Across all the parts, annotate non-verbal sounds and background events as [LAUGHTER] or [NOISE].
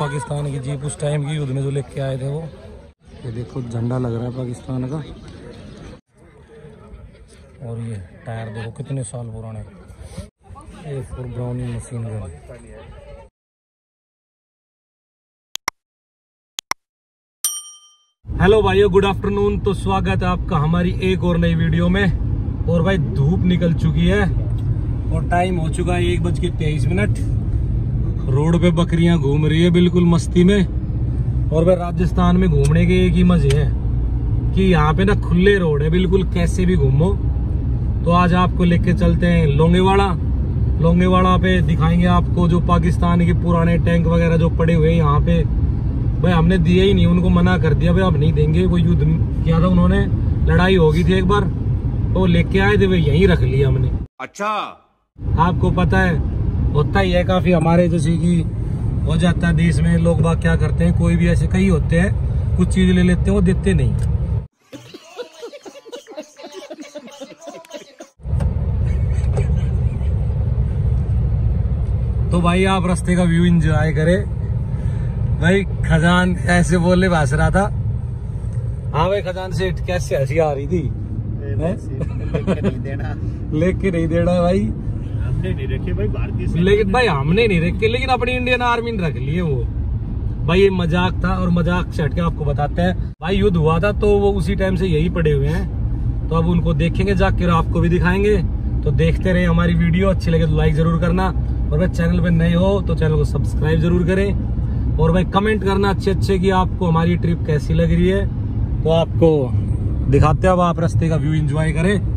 पाकिस्तान की जीप उस टाइम की युद्ध में जो लेके आए थे वो। ये देखो, झंडा लग रहा है पाकिस्तान का। और ये टायर देखो, कितने साल पुराने। A four Browning machine gun hello भाइयों गुड आफ्टरनून तो स्वागत है आपका हमारी एक और नई वीडियो में। और भाई, धूप निकल चुकी है। और टाइम हो चुका है एक बज के तेईस मिनट। रोड पे बकरियाँ घूम रही है बिल्कुल मस्ती में और भाई राजस्थान में घूमने के एक ही मज़े है कि यहाँ पे ना खुले रोड है बिल्कुल कैसे भी घूमो। तो आज आपको लेके चलते हैं लोंगेवाड़ा। लोंगेवाड़ा पे दिखाएँगे आपको जो पाकिस्तान के पुराने टैंक वगैरह जो पड़े हुए हैं यहाँ पे। भाई हमने दिए ही नहीं उनको मना कर दिया। भाई अब नहीं देंगे वो युद्ध किया था उन्होंने लड़ाई होगी थी एक बार। तो लेके आए थे भाई यहीं रख लिया हमने। अच्छा। आपको पता है होता ही है काफ़ी हमारे जैसे कि हो जाता है देश में लोग बाग क्या करते हैं कोई भी ऐसे कई होते हैं कुछ चीज़ ले लेते हैं वो देते नहीं। तो भाई आप रास्ते का व्यू एंजॉय करें। भाई खजान ऐसे बोले भाष रहा था। हाँ भाई खजान से कैसे हँसी आ रही थी? लेके नहीं देना। [LAUGHS] है भाई। हमने नहीं रखे भाई भारतीय लेकिन भाई हमने नहीं रखे लेकिन अपनी इंडियन आर्मी ने रख लिए वो। भाई ये मज़ाक था और मज़ाक से हटके आपको बताते हैं। भाई युद्ध हुआ था तो वो उसी टाइम से यही पड़े हुए हैं। तो अब उनको देखेंगे जाके और आपको भी दिखाएँगे। तो देखते रहे हमारी वीडियो अच्छी लगे तो लाइक ज़रूर करना। और भाई चैनल पे नए हो तो चैनल को सब्सक्राइब ज़रूर करें। और भाई कमेंट करना अच्छे अच्छे कि आपको हमारी ट्रिप कैसी लग रही है। तो आपको दिखाते हैं अब आप रास्ते का व्यू एंजॉय करें।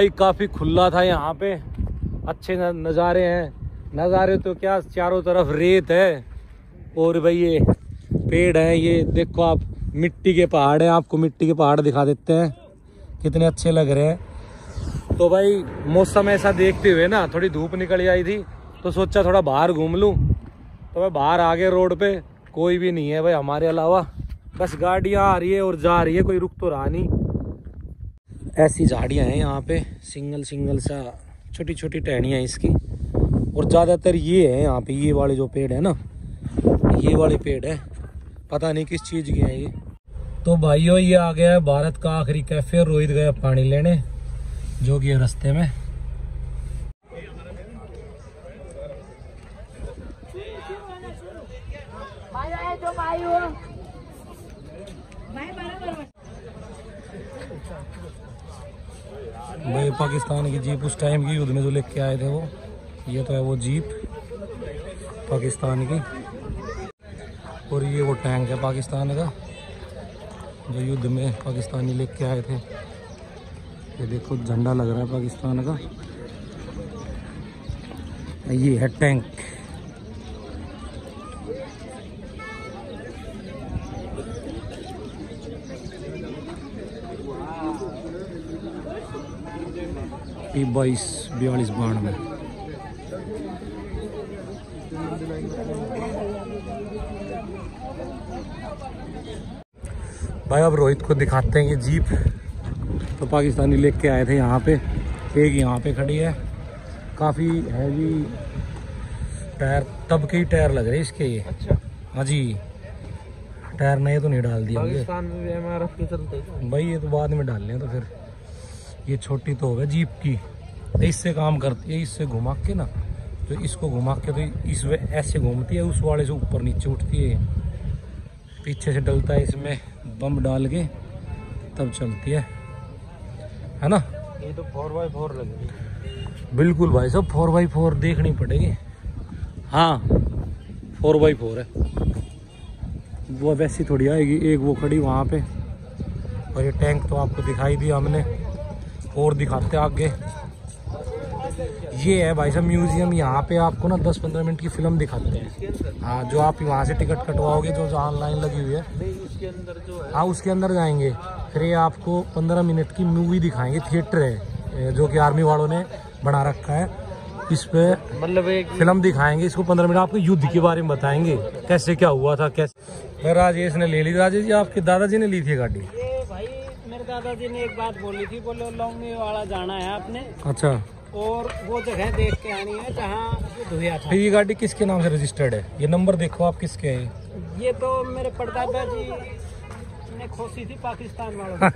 भाई काफ़ी खुला था यहाँ पे। अच्छे नज़ारे हैं। नज़ारे तो क्या, चारों तरफ़ रेत है। और भाई ये पेड़ है, ये देखो आप, मिट्टी के पहाड़ है। आपको मिट्टी के पहाड़ दिखा देते हैं। कितने अच्छे लग रहे हैं। तो भाई, मौसम ऐसा देखते हुए ना, थोड़ी धूप निकल आई थी तो सोचा थोड़ा बाहर घूम लूँ। तो मैं बाहर आ गए रोड पे कोई भी नहीं है भाई हमारे अलावा। बस गाड़ियाँ आ रही है और जा रही है, कोई रुक तो रहा नहीं। ऐसी झाड़ियाँ हैं यहाँ पे, सिंगल सिंगल सा छोटी छोटी टहनियाँ इसकी। और ज़्यादातर ये है यहाँ पे, ये वाले जो पेड़ है ना, ये वाले पेड़ है। पता नहीं किस चीज़ के हैं ये। तो भाइयों, ये आ गया है भारत का आखिरी कैफ़े, रोहित गया पानी लेने, जो कि रस्ते में भाई आए तो भाई हो भाई बराबर भाई, पाकिस्तान की जीप उस टाइम की युद्ध में जो लेके आए थे वो, ये तो है वो जीप, पाकिस्तान की। और ये वो टैंक है पाकिस्तान का, जो युद्ध में पाकिस्तानी लेके आए थे। ये देखो, झंडा लग रहा है पाकिस्तान का। ये है टैंक पी बाईस बयालीस बानवे भाई अब रोहित को दिखाते हैं ये जीप। तो पाकिस्तानी लेके आए थे यहाँ पे। एक यहाँ पे खड़ी है। काफ़ी हैवी टायर तब के ही टायर लग रहे हैं इसके ये। अच्छा। हाँ जी। टायर नए तो नहीं डाल दिया पाकिस्तान में भी एमआरएफ के चलते भाई ये तो बाद में डाल लें तो फिर। ये छोटी तो हो गई जीप की। तो इससे काम करती है इससे घुमा के ना तो इसको घुमा के तो इस वे ऐसे घूमती है उस वाले से ऊपर नीचे उठती है। पीछे से डलता है इसमें बम डाल के तब चलती है। है ना? ये तो फोर बाई फोर लगे बिल्कुल भाई साहब फोर बाई फोर देखनी पड़ेगी। हाँ फोर बाई फोर है। वो वैसी थोड़ी आएगी एक वो खड़ी वहाँ पे। और ये टैंक तो आपको दिखाई दिया हमने। और दिखाते हैं आगे। ये है भाई साहब म्यूज़ियम यहाँ पे आपको ना 10-15 मिनट की फ़िल्म दिखाते हैं। हाँ जो आप वहाँ से टिकट कटवाओगे जो जहाँ लाइन लगी हुई है। उसके अंदर हाँ उसके अंदर जाएँगे। फिर ये आपको 15 मिनट की मूवी दिखाएँगे थिएटर है जो कि आर्मी वालों ने बना रखा है। इस पे मतलब फ़िल्म दिखाएँगे इसको 15 मिनट आपको युद्ध के बारे में बताएँगे कैसे क्या हुआ था कैसे राजेश ने ले ली। राजेश जी आपके दादाजी ने ली थी गाड़ी? दादाजी ने एक बात बोली थी बोले लौंगी वाला जाना है आपने। अच्छा। और वो जगह देख के आनी है जहाँ हुआ था। ये गाड़ी किसके नाम से रजिस्टर्ड है? ये नंबर देखो आप किसके हैं? ये तो मेरे परदादा जी ने खोसी थी पाकिस्तान वालों [LAUGHS]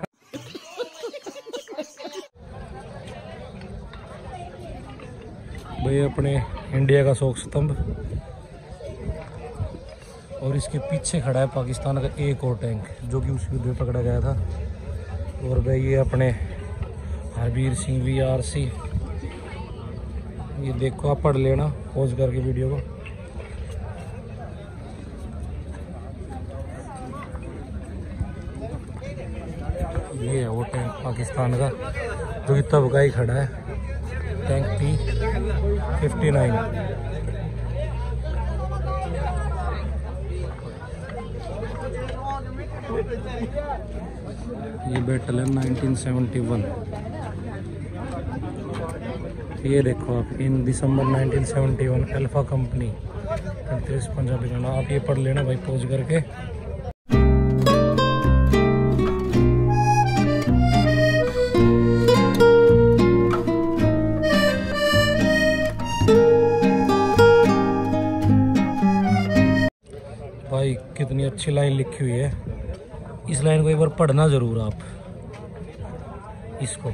भाई अपने इंडिया का शोक स्तंभ। और इसके पीछे खड़ा है पाकिस्तान का एक और टैंक जो कि उस युद्ध में पकड़ा गया था। और भाई ये अपने Harbir Singh V R C ये देखो आप पढ़ लेना पॉज करके वीडियो को। ये है वो टैंक पाकिस्तान का, जो कि तब का ही खड़ा है। टैंक टी फिफ्टी नाइन ये बैटल है 1971 ये देखो आप इन दिसंबर 1971 अल्फ़ा कंपनी अड़तीस पंजाबी गाना आप ये पढ़ लेना भाई पोज करके। भाई, कितनी अच्छी लाइन लिखी हुई है। इस लाइन को एक बार पढ़ना ज़रूर आप। इसको।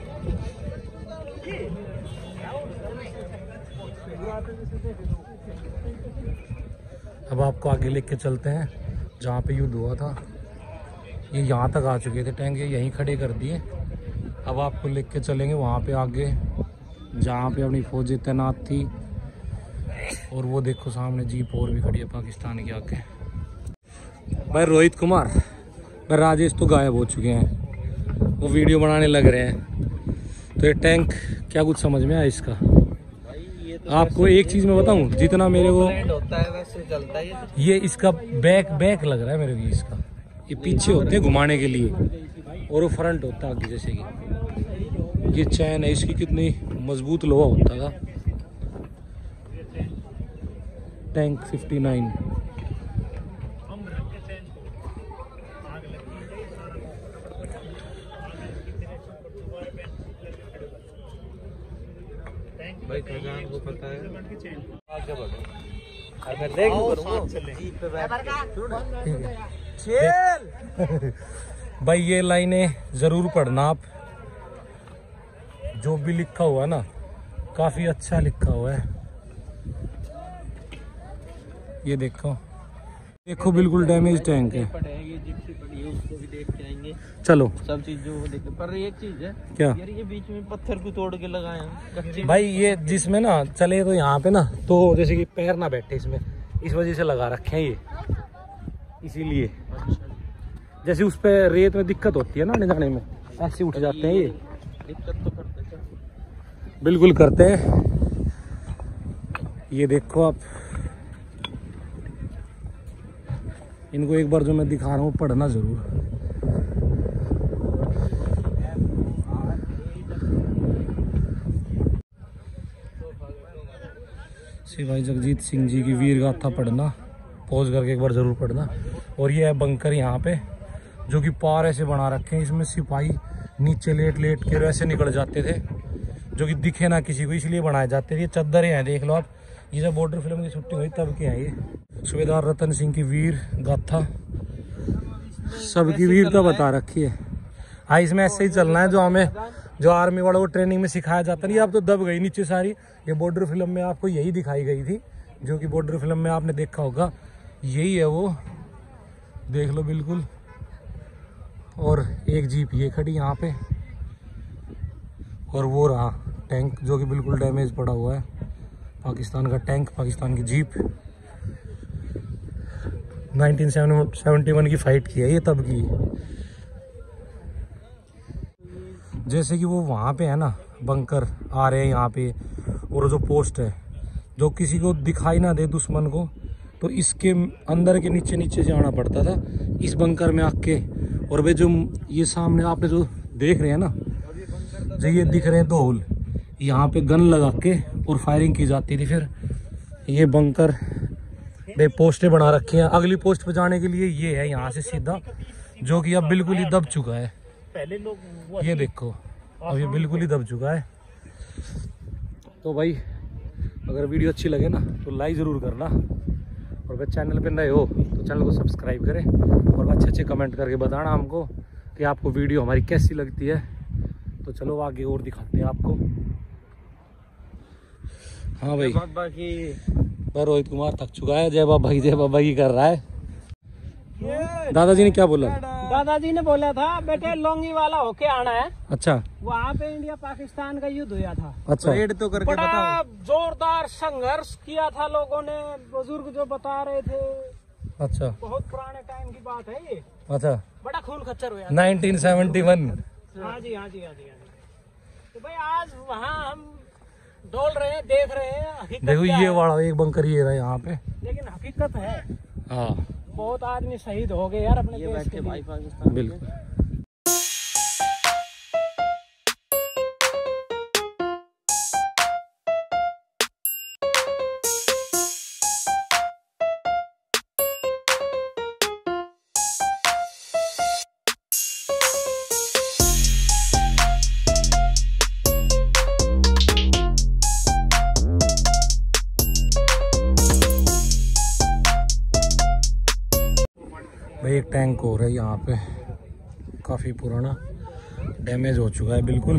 अब आपको आगे लेके चलते हैं, जहाँ पे युद्ध हुआ था। ये यहाँ तक आ चुके थे टैंक, ये यहीं खड़े कर दिए। अब आपको लेके चलेंगे वहाँ पे आगे, जहाँ पे अपनी फौजी तैनात थी। और वो देखो सामने जीप और भी खड़ी है पाकिस्तान के आगे भाई रोहित कुमार भाई राजेश तो गायब हो चुके हैं। वो वीडियो बनाने लग रहे हैं। तो ये टैंक क्या कुछ समझ में आया इसका? तो आपको एक चीज़ मैं बताऊँ? जितना मेरे को ये इसका बैक बैक लग रहा है मेरे को इसका। ये पीछे होते हैं घुमाने के लिए। और वो फ्रंट होता है आगे जैसे कि। ये चैन है इसकी कितनी मज़बूत लोहा होता था टैंक 59 भाई खजान को पता है। अगर देख [LAUGHS] भाई ये लाइनें ज़रूर पढ़ना आप। जो भी लिखा हुआ है ना काफ़ी अच्छा लिखा हुआ है। ये देखो। देखो बिल्कुल डैमेज टैंक है। पड़ेगी जिप्सी पड़ी उसको भी देख के आएँगे। चलो। सब चीज़ जो देख पर एक चीज़ है क्या? यार ये बीच में पत्थर को तोड़ के लगाए हैं भाई ये जिसमें ना चले तो यहाँ पे ना तो जैसे कि पैर ना बैठे इसमें। इस वजह से लगा रखे हैं ये। इसीलिए। जैसे उस पे रेत में दिक्कत होती है ना आने जाने में ऐसे उठ जाते हैं ये। दिक्कत तो करते बिल्कुल करते हैं। ये देखो आप। इनको एक बार जो मैं दिखा रहा हूँ, पढ़ना ज़रूर। श्री भाई जगजीत सिंह जी की वीर गाथा पढ़ना पॉज करके एक बार ज़रूर पढ़ना। और ये है बंकर यहाँ पे, जो कि पार ऐसे बना रखे हैं, इसमें सिपाही नीचे लेट लेट के वैसे निकल जाते थे, जो कि दिखे ना किसी को, इसलिए बनाए जाते थे। ये चद्दरें हैं, देख लो आप। ये जब बॉर्डर फ़िल्म की छुट्टी हुई, तब के हैं ये। सूबेदार रतन सिंह की वीर गाथा। सबकी वीरता बता रखी है। हाँ इसमें ऐसे ही चलना है जो हमें जो आर्मी वालों को ट्रेनिंग में सिखाया जाता नहीं अब तो दब गई नीचे सारी। ये बॉर्डर फ़िल्म में आपको यही दिखाई गई थी जो कि बॉर्डर फ़िल्म में आपने देखा होगा। यही है वो। देख लो बिल्कुल। और एक जीप ये खड़ी यहाँ पे। और वो रहा टैंक जो कि बिल्कुल डैमेज पड़ा हुआ है। पाकिस्तान का टैंक पाकिस्तान की जीप। 1971 की फाइट की है, ये तब की। जैसे कि वो वहाँ पे है ना बंकर आ रहे हैं यहाँ पे, और जो पोस्ट है, जो किसी को दिखाई ना दे दुश्मन को तो इसके अंदर के नीचे नीचे जाना पड़ता था, इस बंकर में आके। और वे जो ये सामने आपने जो देख रहे हैं ना, जो ये दिख रहे हैं दो होल यहाँ पे गन लगा के और फायरिंग की जाती थी फिर। ये बंकर पे पोस्टें बना रखी हैं। अगली पोस्ट पे जाने के लिए ये है यहाँ से सीधा जो कि अब बिल्कुल ही दब चुका है। पहले लोग ये देखो अब ये बिल्कुल ही दब चुका है। तो भाई अगर वीडियो अच्छी लगे ना तो लाइक ज़रूर करना। और अगर चैनल पे नए हो तो चैनल को सब्सक्राइब करें। और अच्छे अच्छे कमेंट करके बताना हमको कि आपको वीडियो हमारी कैसी लगती है। तो चलो आगे और दिखाते हैं आपको। हाँ भाई। बाकी पर रोहित कुमार थक चुका है। जय बाबा की जय बाबा की कर रहा है। दादाजी ने क्या बोला? दादाजी ने बोला था बेटे लोंगी वाला होके आना है। अच्छा। वहाँ पे इंडिया पाकिस्तान का युद्ध हुआ था। अच्छा। रेड तो करके बड़ा बताओ। जोरदार संघर्ष किया था लोगों ने। बुज़ुर्ग जो बता रहे थे। अच्छा। बहुत पुराने टाइम की बात है ये। अच्छा। बड़ा खून खच्चर हुआ 1971 हाँ जी हाँ जी हाँ जी हाँ जी। तो भाई आज वहाँ हम डोल रहे हैं देख रहे हैं देखो ये वाला एक बंकर ये रहा यहाँ पे। लेकिन हकीकत है हाँ। बहुत आदमी शहीद हो गए यार अपने देश के भाई पाकिस्तान बिल्कुल। टैंक है यहाँ पे काफ़ी पुराना डैमेज हो चुका है, बिल्कुल।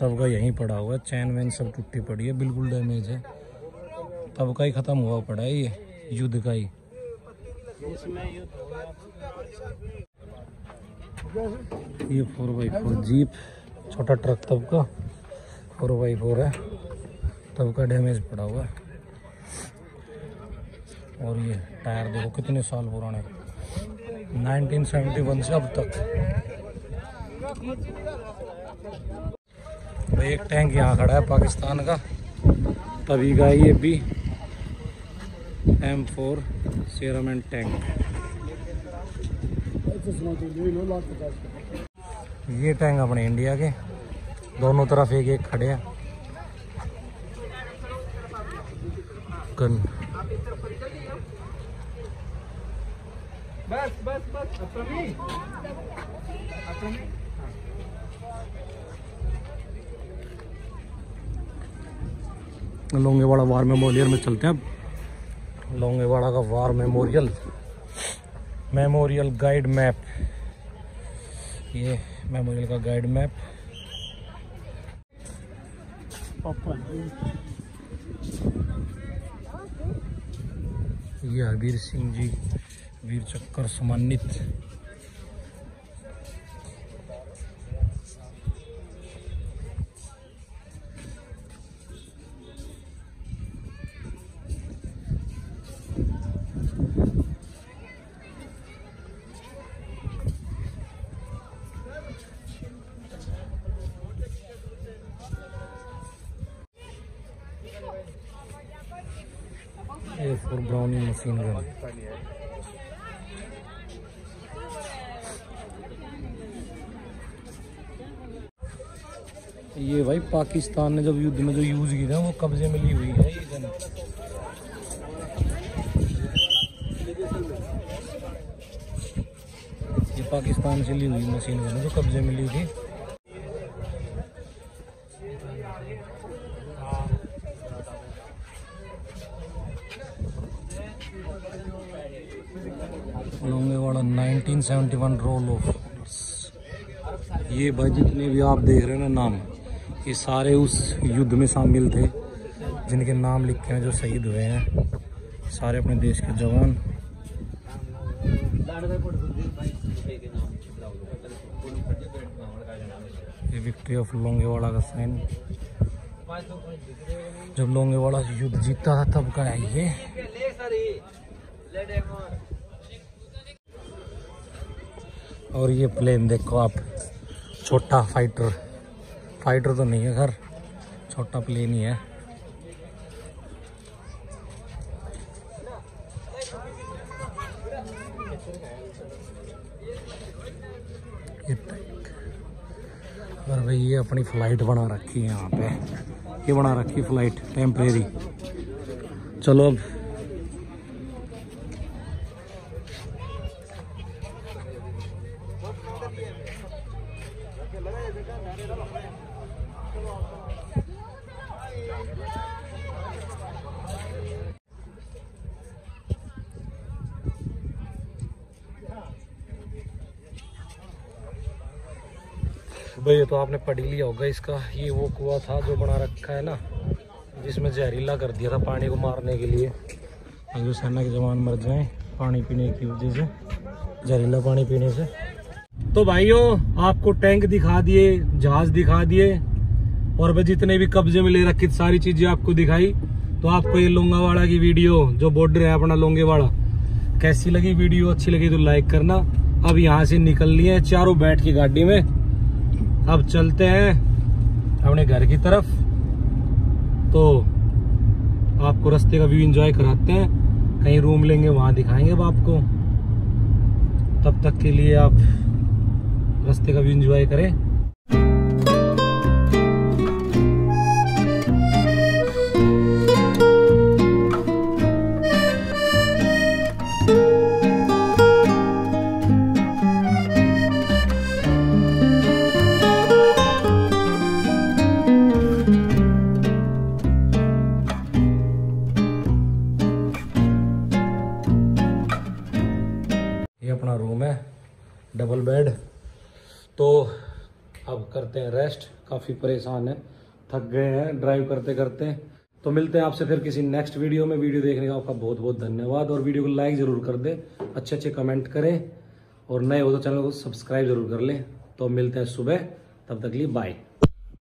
तब का यहीं पड़ा हुआ है चैन वैन सब टूटी पड़ी है, बिल्कुल डैमेज है। तब का ही ख़त्म हुआ पड़ा है ये, युद्ध का ही। ये फोर बाई फोर जीप, छोटा ट्रक तब का फोर बाई फोर है तब का डैमेज पड़ा हुआ है। और ये टायर देखो कितने साल पुराने। 1971 से अब तक। एक टैंक यहाँ खड़ा है पाकिस्तान का। तभी का ये भी एम फोर सेरामेंट टैंक ये टैंक अपने इंडिया के। दोनों तरफ़ एक एक खड़े हैं। बस बस बस लोंगेवाड़ा वार मेमोरियल में चलते हैं अब। लोंगेवाड़ा का war memorial. Memorial guide map. ये मेमोरियल का गाइड मैप। ये हरबीर सिंह जी। वीर चक्कर सम्मानित। A four Browning machine gun ये भाई पाकिस्तान ने जब युद्ध में जो यूज़ की था वो कब्जे में ली हुई है ये गन। ये पाकिस्तान से ली हुई मशीन गन जो कब्जे में ली थी। लोंगेवाड़ा 1971 रोल ऑफ़ ये भाई जितने भी आप देख रहे हैं ना नाम ये सारे उस युद्ध में शामिल थे, जिनके नाम लिखे हैं जो शहीद हुए हैं। सारे अपने देश के जवान। ये विक्ट्री ऑफ़ लोंगेवाड़ा का साइन जब लोंगेवाड़ा युद्ध जीता था, तब का है ये। और ये प्लेन देखो आप, छोटा फाइटर फाइटर तो नहीं है, खैर। छोटा प्लेन ही है। और भाई, ये अपनी फ़्लाइट बना रखी है यहाँ पे। ये बना रखी फ़्लाइट टेम्परेरी चलो अब भैया तो आपने पढ़ लिया होगा इसका। ये वो कुआ था जो बना रखा है ना, जिसमें जहरीला कर दिया था पानी को मारने के लिए। अगर सेना के जवान मर जाएँ पानी पीने की वजह से, जहरीला पानी पीने से। तो भाइयों, आपको टैंक दिखा दिए, जहाज़ दिखा दिए, और भाई, जितने भी कब्जे में ले रखी सारी चीज़ें आपको दिखाई। तो आपको ये लोंगावाड़ा की वीडियो, जो बॉर्डर है अपना लोंगेवाड़ा, कैसी लगी वीडियो, अच्छी लगी तो लाइक करना। अब यहाँ से निकल लिए चारों बैठ के गाड़ी में। अब चलते हैं अपने घर की तरफ़। तो आपको रास्ते का व्यू एंजॉय कराते हैं। कहीं रूम लेंगे, वहाँ दिखाएँगे अब आपको। तब तक के लिए आप रास्ते का व्यू एंजॉय करें। डबल बेड तो अब करते हैं रेस्ट काफ़ी परेशान है, थक गए हैं ड्राइव करते करते। तो मिलते हैं आपसे फिर किसी नेक्स्ट वीडियो में। वीडियो देखने का आपका बहुत बहुत धन्यवाद और वीडियो को लाइक ज़रूर कर दें। अच्छे अच्छे कमेंट करें और नए हो तो चैनल को सब्सक्राइब ज़रूर कर लें। तो मिलते हैं सुबह। तब तक लिए बाय